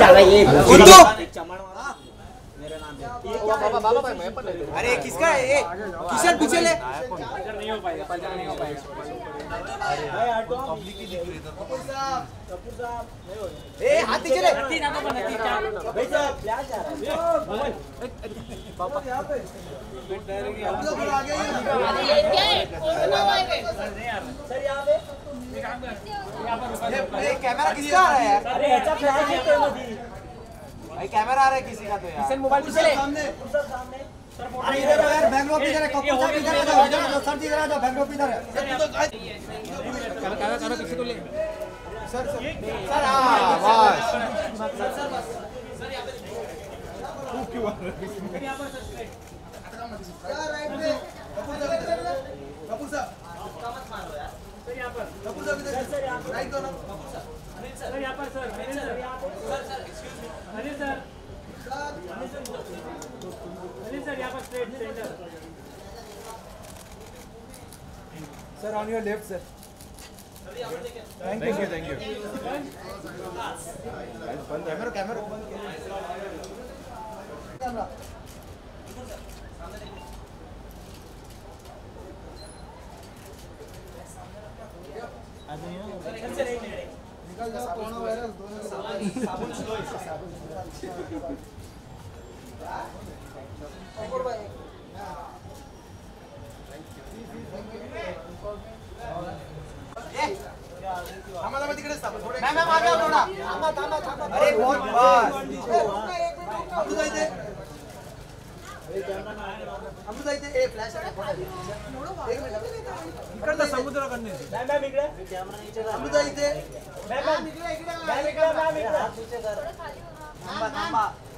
डाला ये उद्धव अरे किसका है? ये किशन पीछे ले? ए हाथ नीचे ले ये कैमरा किसका आ रहा है यार अरे याचा फ्लॅश येतोय मधी भाई कैमरा आ रहा है किसी का तो यार। मोबाईल पीछे ले। अरे इधर आओ यार बैंगलोर इधर है कपूर साहब इधर आ जाओ इधर आ जाओ सर जी इधर आ जाओ बैंगलोर इधर है सर सर सर हाँ बस सर यहाँ पे तू क्यों आ रहा है यहाँ पर सब्सक्राइब यार राइट पे कपूर साहब कपूर साहब आपका मत मारो यार सर यहाँ पर कपूर साहब इधर सर यहाँ पर राइट दो ना कपूर साहब अनिल सर यहाँ पर सर अनिल सर यहाँ पर sir sir excuse me Anil sir sir Anil sir on your left sir thank you sir thank you बंद कैमरा कैमरा निकल जाओ कोरोना वायरस दोनों। थांबा थांबा तिकडेच थांबा थोडे मैं मैं मागे थोड़ा थांबा थांबा थांबा अरे बहुत बस अमृता इथे अमृता इथे ए फ्लॅश एक मिनिट इकडचा समुद्राकडनं मॅम मॅम इकडे अमृता इथे मॅम मॅम इकडे इकडे मॅम इकडे मॅम इकडे थांबा थांबा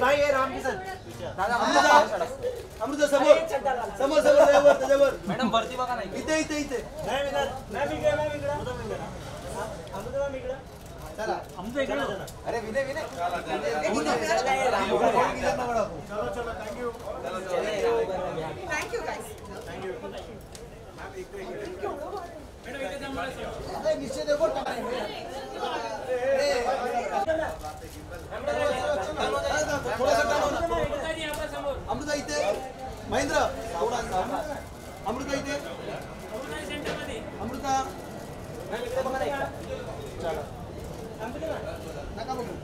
भाई ये राम किशन। दादा अमृता अमृता समोर। समोर समोर त्याच्यावर त्याच्यावर मैडम वरती बघा ना इथे इथे इथे मॅम इधर मॅम इकडे मॅम इकडे अमृता मॅम इकडे चला। अमृता इकडे अरे विनय विनय। थँक्यू गाईस अरे निश्चित देखो। थोड़ा सा टाइम होना अमृता इथे महेंद्र थोड़ा सा अमृता इथे अमृता चला नका बघू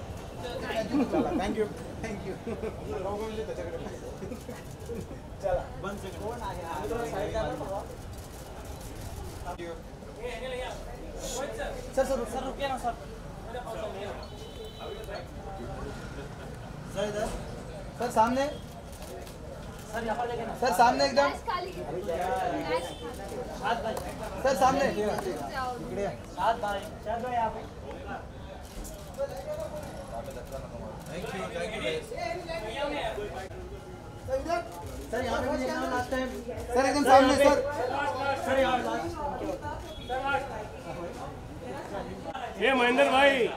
थँक्यू थँक्यू चला सर सर सर रुकिए ना सर सर इधर सर सामने सर यहाँ पर देखे ना सर सामने एकदम सर सामने सात भाई भाई यहाँ सर इधर सर यहाँ पे लास्ट टाइम सर एकदम सामने सर सर यहाँ ये महेंद्र भाई।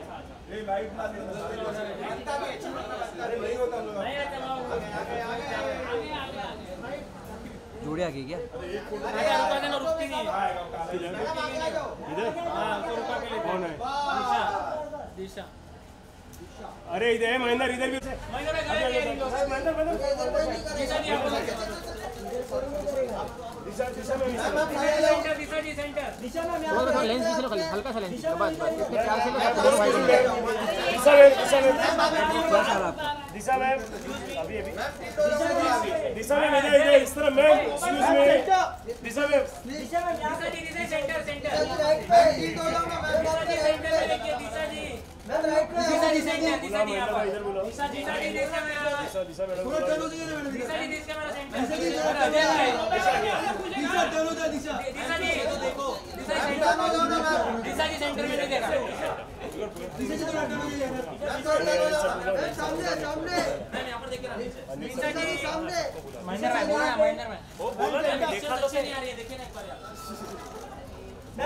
जोड़े आ गई क्या कौन है? अरे इधर है महेंद्र इधर भी महेंद्र दिशा दिशा में लेंस पीछे लो खाली हल्का सा लेंस बस बस इसके चार से लो। दोनों भाई बने दिशा दिशा दिशा दिशा में इस तरह मैम एक्सक्यूज मी दिशा में दिशा में यहाँ पे राइट पे इन दोनों में मैं बात कर राइट पे मैं राइट पे इधर बोलो दिशा दिशा दिशा मैडम थोड़ा टर्न हो जाइए ना मैडम दिशा जी जरा टर्न हो जाए दिशा टर्न हो जाओ ना मैम सामने सामने सामने वो बोला ना देखा तो सही हो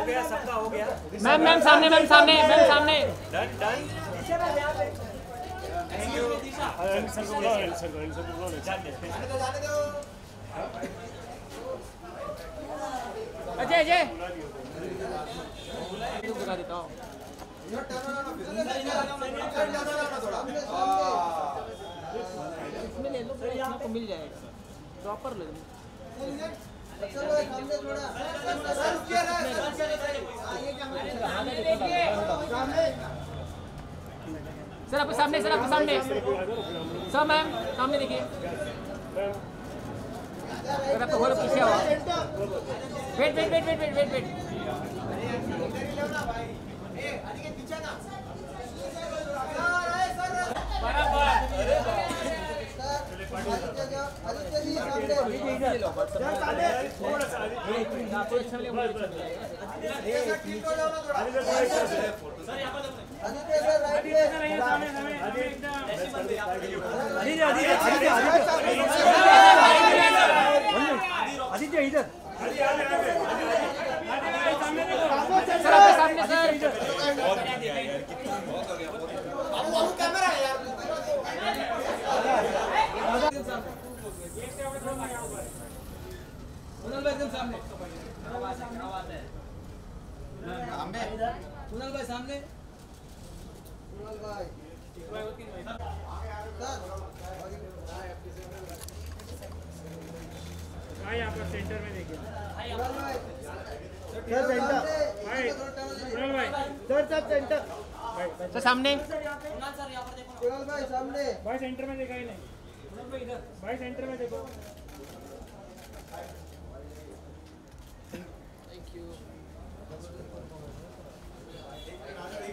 गया सबका हो गया। मैम मैम सामने मैम सामने मैम सामने। डन डन अनिल सर को बुलाओ सर को सर को बुलाओ अजय अजय। देता हूँ इसमें ले लो इसमें को मिल जाएगा। प्रॉपर ले लो। सर आपके सामने सर आपके सामने। सर मैम सामने देखिए। अगर आपको घोर पीछे आओ। Wait wait wait wait wait wait wait. Aditya ji सामने आपको अच्छा मिलेगा मुझे अच्छा मिलेगा आदित्य सर राइट में सर आपके सामने सर कुणाल भाई एकदम सामने? कुणाल भाई सामने? कुणाल भाई। भाई यहाँ पर सेंटर में देखिए। सर सेंटर भाई। कुणाल भाई। सर सर सेंटर सर सामने। कुणाल भाई सामने। भाई सेंटर में देखा ही नहीं। भाई सेंटर में देखो सर वही क्या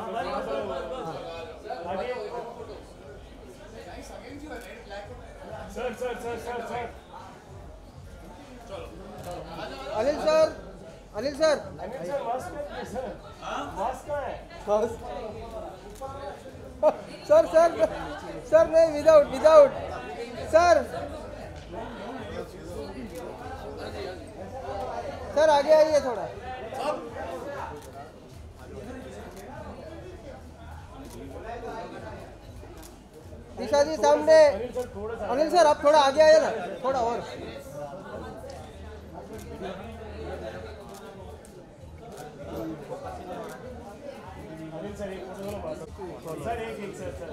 sir sir sir sir sir Anil sir Anil sir. Anil sir mask sir sir sir sir नहीं विदाउट विदाउट सर। सर, आगे आइए थोड़ा। दिशा जी सामने। अनिल सर थोड़ा सा अनिल सर आप थोड़ा आगे आए ना थोड़ा और। सर एक बोलो बात सर एक एक सर सर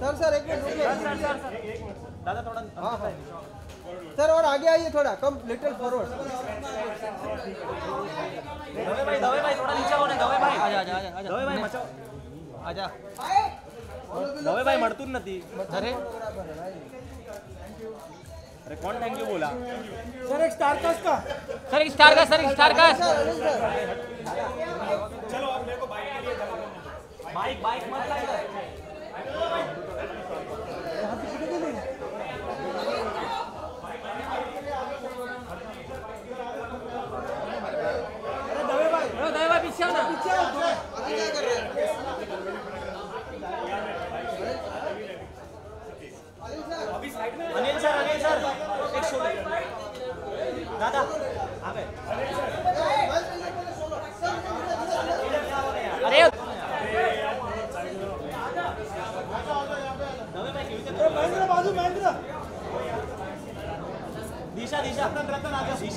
सर सर। एक मिनट रुकिए दादा थोड़ा हाँ हाँ। सर और आगे आइए थोड़ा कम लिटिल फॉरवर्ड दवे भाई दवे भाई थोड़ा नीचे आओ ना दवे भाई। आजा आजा आजा आजा। दवे भाई मचाओ आजा। दवे भाई मरतून नती अरे। अरे कौन थैंक यू बोला? सर एक स्टार का। सर एक स्टार का sir Anil sir. Bike bike मत ला ओ दया भाई पीछे आओ ना अभी क्या कर रहे हैं अनिल सर अनिल सर एक शोल्डर दादा आ गए अरे दिशा दिशा रतन आ गया दिशा मेरा मेरे पंप खड़ी है मेरी बंदी है अनिल सर एक एक एक सर सर थोड़ा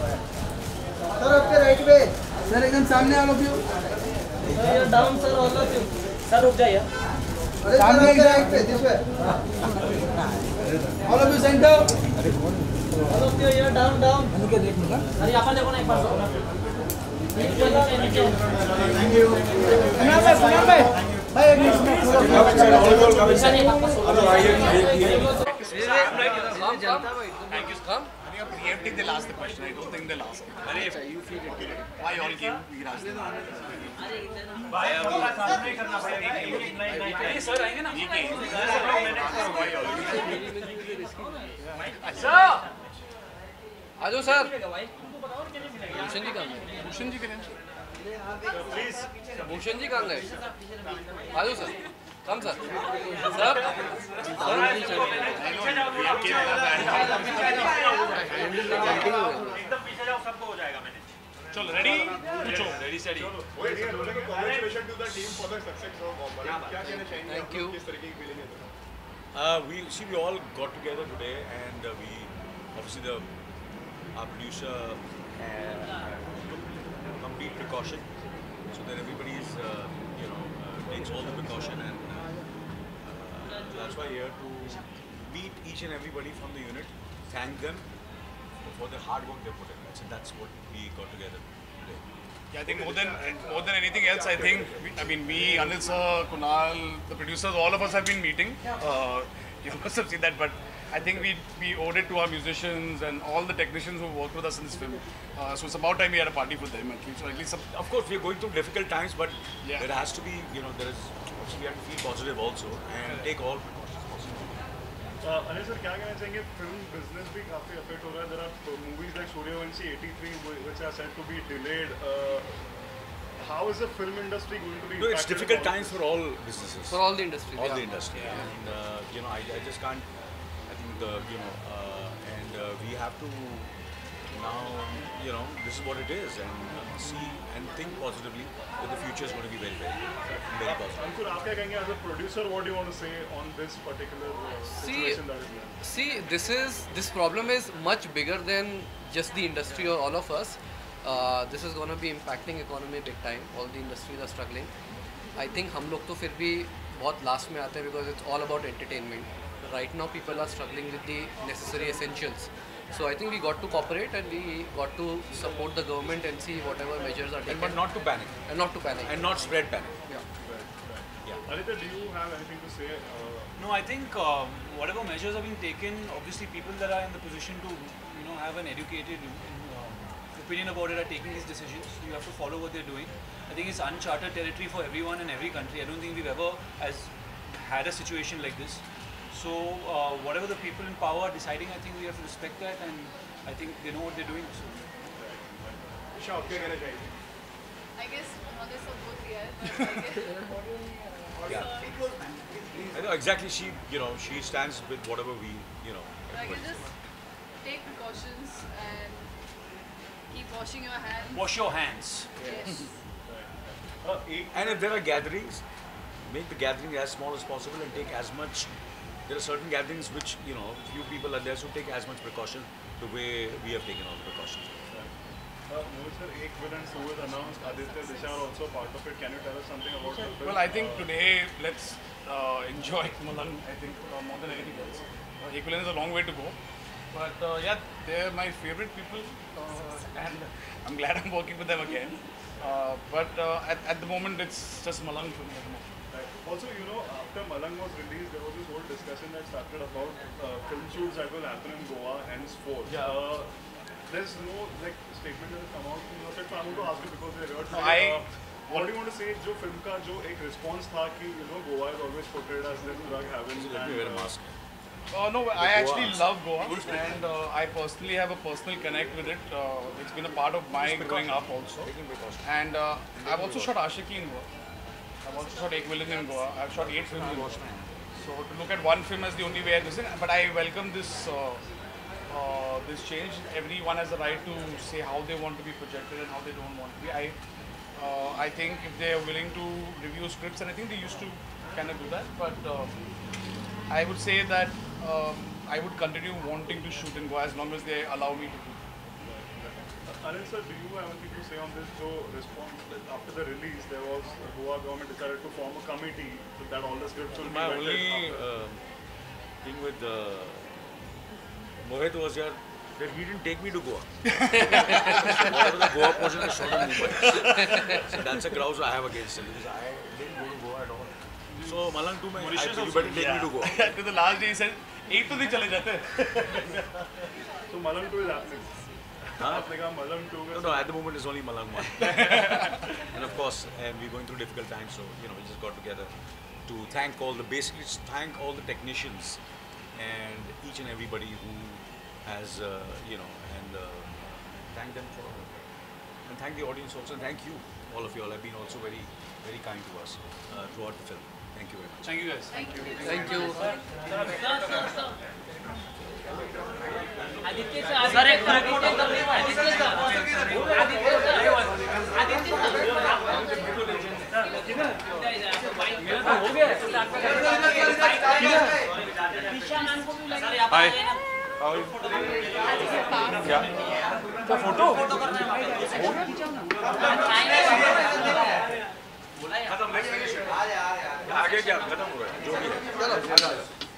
सर आपके राइट पे। सर एकदम सामने आ लोग down sir all of you sir रुक जाइए। सामने के राइट पे this way all of you centre all of you here down down अरे यहाँ पर देखो ना एक बार नीचे सुना भाई सुना भाई भाई एक मिनट आज सर भूषण जी कहाँ भूषण जी कहा भूषण जी कहाँ आज सर कम सर सर चलो ready? पूछो. Ready steady. Thank you Uh, we see we all got together today, and uh, we obviously the our producer uh, took complete precaution, so that everybody is uh, you know uh, takes all the precaution, and uh, uh, that's why here to meet each and everybody from the unit, thank them for the hard work they put in. So that's what we got together today. Yeah, I think more than more than anything else, I think I mean we, Anil sir, Kunal, the producers, all of us have been meeting. Uh, you must have seen that, but I think we we owed it to our musicians and all the technicians who worked with us in this film. Uh, so it's about time we had a party for them at least, or at least some, Of course, we are going through difficult times, but Yeah. there has to be, you know, there is obviously we have to feel positive also and take all precautions possible. Anil sir क्या कहना चाहेंगे film business भी काफी affect हो रहा है there are movies like Sooryavanshi 83 which are said to be delayed uh, how is the film industry going to be No, it's impacted difficult about times for all businesses. For all the industry all the industry. And, uh, you know, I, I just can't, I think, the, you know, uh, and uh, we have to now, you know, this is what it is and uh, see and think positively that the future is going to be very, very good and very positive. Ankur आप क्या कहेंगे as a producer what do you want to say on this particular situation that is there See, this is this problem is much bigger than just the industry or all of us. Uh, this is going to be impacting economy big time. All the industries are struggling. I think हम लोग तो फिर भी बहुत last में आते हैं because it's all about entertainment. Right now people are struggling with the necessary essentials. So I think we got to cooperate and we got to support the government and see whatever measures are And, taken but not to panic and not to panic. and not spread panic. yeah. yeah. Aditya do you have anything to say uh, No, I think um, whatever measures are being taken, obviously people that are in the position to, you know, have an educated um, opinion about it are taking these decisions. You have to follow what they're doing. I think it's uncharted territory for everyone in every country. I don't think we've ever as had a situation like this. So uh, whatever the people in power are deciding, I think we have to respect that, and I think they know what they're doing. So. Isha आप क्या कहना चाहेंगे I guess उन्होंने सब बोल दिया है but I guess I know exactly she, you know, she stands with whatever we, you know. I can everybody- just take precautions and keep washing your hands. Wash your hands. Yes. And if there are gatherings, make the gathering as small as possible and take as much. there are certain gatherings which, you know, few people are there, so take as much precaution the way we have taken all the precautions. Uh, Mohit sir, एक villain two is announced. Aditya Disha are also part of it. Can you tell us something about the film? Well, I think today let's uh, enjoy Malang. I think uh, more than anything else. Uh, Equivalent is a long way to go, but uh, yeah, they're my favorite people, uh, and I'm glad I'm working with them again. Uh, but uh, at, at the moment, it's just Malang for me at the moment. Right. Also, you know, after Malang was released, there was this whole discussion that started about uh, film shoots that will happen in Goa henceforth. Yeah. Uh, there's no like statement that has come out from your side. So I want to ask you because we heard. No, say, I- uh, what do you want to say? जो film का जो एक response था कि you know Goa is always portrayed as this drug haven. Let me and, wear a uh, mask. Uh, no, I Goa actually answer. love Goa, and uh, I personally have a personal connect with it. Uh, it's been a part of my growing up also. Taking precautions. And uh, I've also shot Ashiki in Goa. I've also shot Villain in Goa. I've shot eight films in Goa. So to look at one film as the only way I listen, but I welcome this uh, uh, this change. Everyone has the right to say how they want to be projected and how they don't want to be. I Uh, I think if they are willing to review scripts, and I think they used to kind of do that, but um, I would say that um, I would continue wanting to shoot in Goa as long as they allow me to do. Anil sir, do you have anything to say on this? So, response that after the release, there was the Goa government decided to form a committee so that all the scripts will My be vetted only uh, thing with uh, Mohit was here that he didn't take me to Goa. Whatever the Goa portion is shot in Mumbai. so that's a grouse I have against him because I didn't go to Goa at all. So Malang too, man, I think you better take me to Goa. to the last day, he said, एक तो दिन चले जाते So, Malang 2 is happening. Huh? No, no, at the moment it's only Malang one. and of course, and we're going through difficult times, so, you know, we just got together to thank all the, basically thank all the technicians and each and everybody who has, uh, you know, and uh, thank them for, and thank the audience also, and thank you, all of you all have been also very, very kind to us uh, throughout the film. Thank you very much. Thank you guys. Thank you. Thank you. Thank you. Thank you. तो हो ना क्या क्या photo आगे क्या? खत्म हो गया। जो भी है।